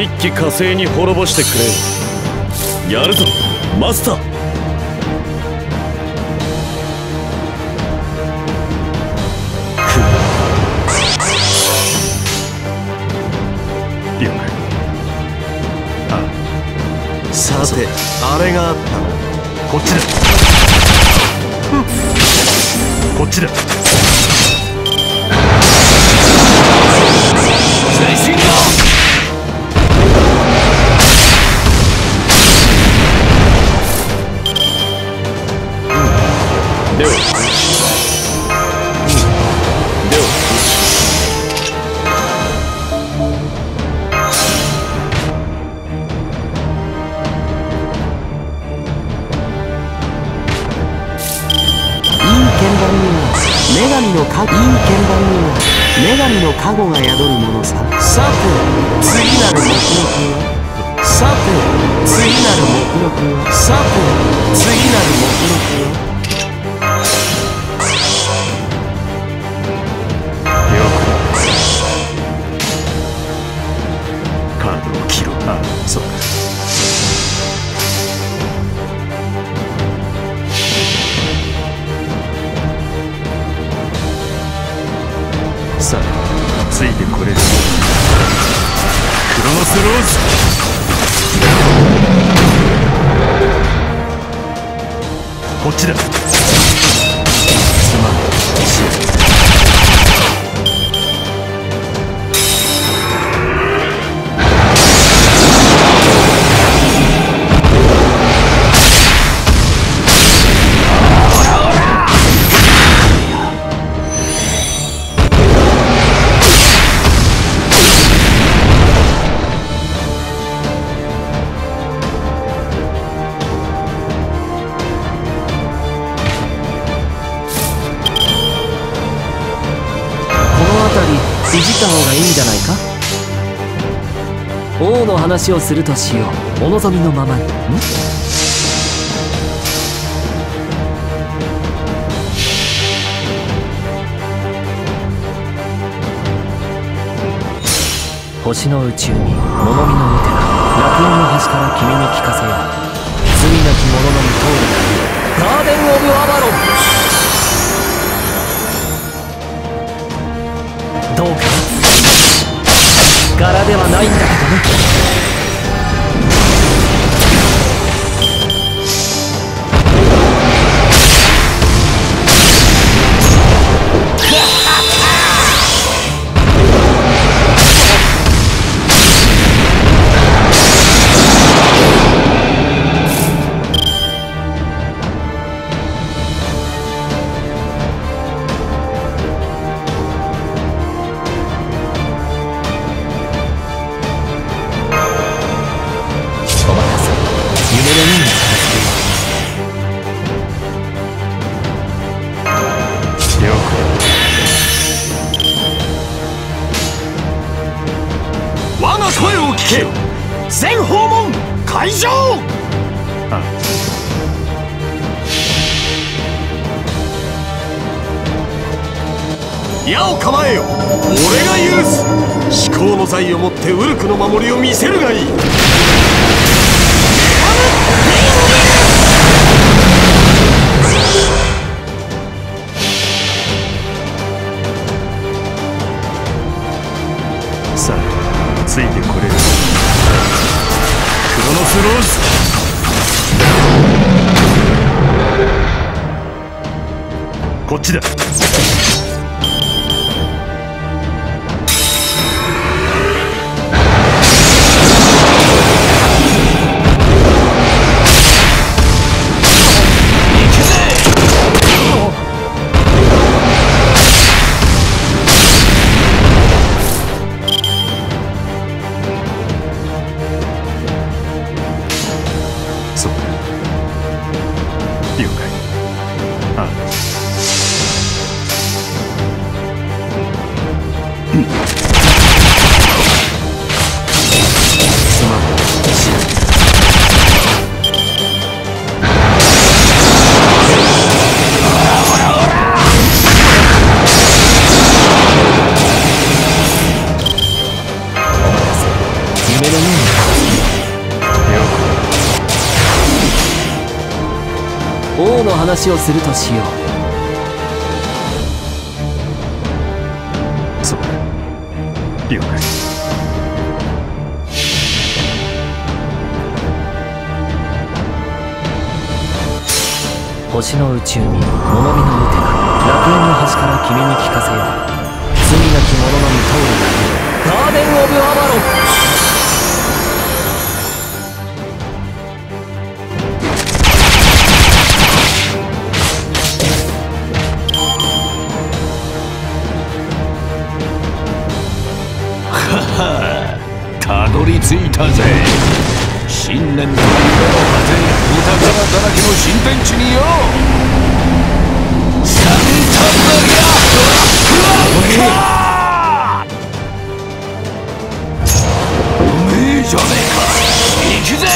一気火星に滅ぼしてくれやるぞマスター。了解あさてあれがあった。こっちだ。こっちだ。かいい鍵盤には女神の加護が宿るものさ。さて次なる目録はさて次なる目録はさて次なる目録は了解カードを切ろうあそうかさあついてこれる。クロノスローズ。こっちだ。すまん。じった方がいいんじゃないか？王の話をするとしよう。お望みのままに。ん星の宇宙に物見のウテナ楽園の端から君に聞かせよう。罪なき者のみ通るガーデン・オブ・アバ柄ではないんだけどね。聞け全訪問会場。矢を構えよ。俺が許す。思考の財をもってウルクの守りを見せるがいい。こっちだ。話をするとしよう。そうだ。了解。星の宇宙に物見の歌が楽園の端から君に聞かせよう。罪なき者のみ通るがガーデン・オブ・アバロンらけの新天地によサンタマリアうめえじゃねえか。行くぜ。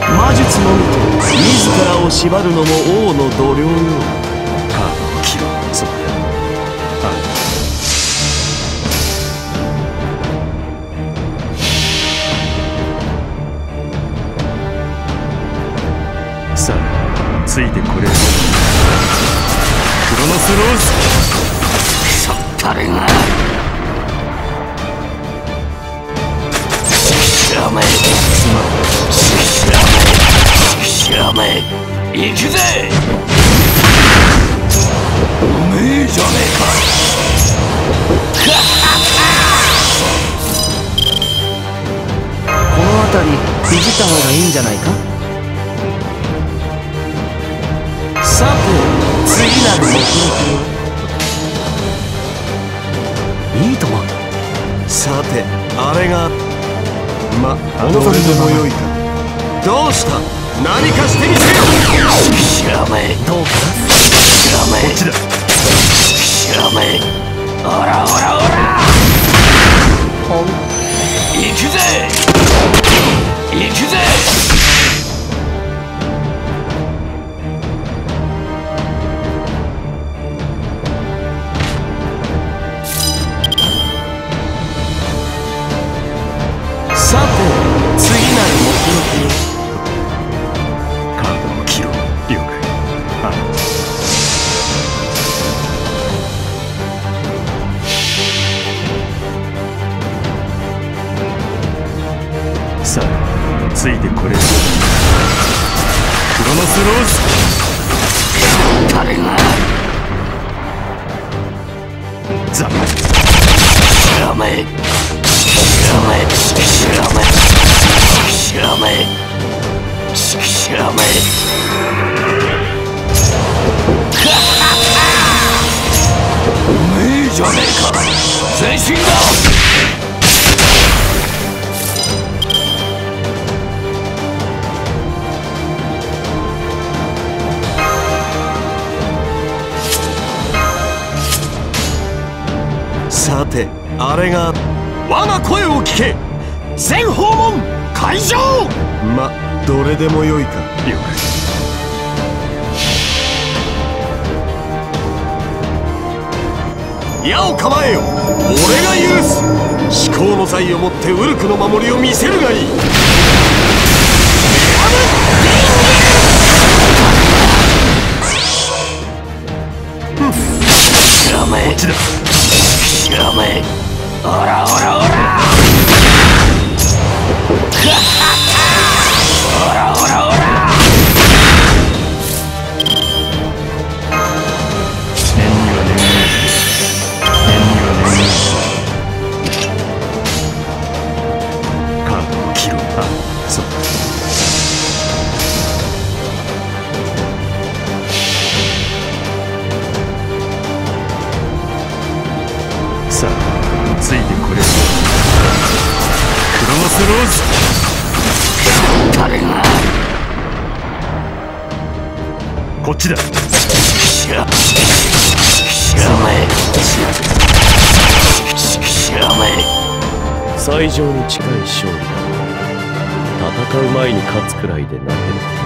魔術のみと自らを縛るのも王の度量。よカードを切ろ。ついてこれるクロノスローズさったれがしゃめすまんしゃめしゃめ行くぜうめえじゃねえかこの辺りいじった方がいいんじゃないか？さて次なる目標。いいともさてあれがまあお望みでもよいか。どうした？何かしてみせよ。しゃめどうかクロノスローズ。誰がザメしゃめしゃめしゃめしゃめしゃめうめえじゃねえか全身だあれが我が声を聞け。全訪問会場！まどれでもよいか。了解。矢を構えよ。俺が許す。至高の財をもってウルクの守りを見せるがいいスローズ誰が？こっちだ。しゃしゃめしゃめ最上に近い勝利だ戦う前に勝つくらいでなければ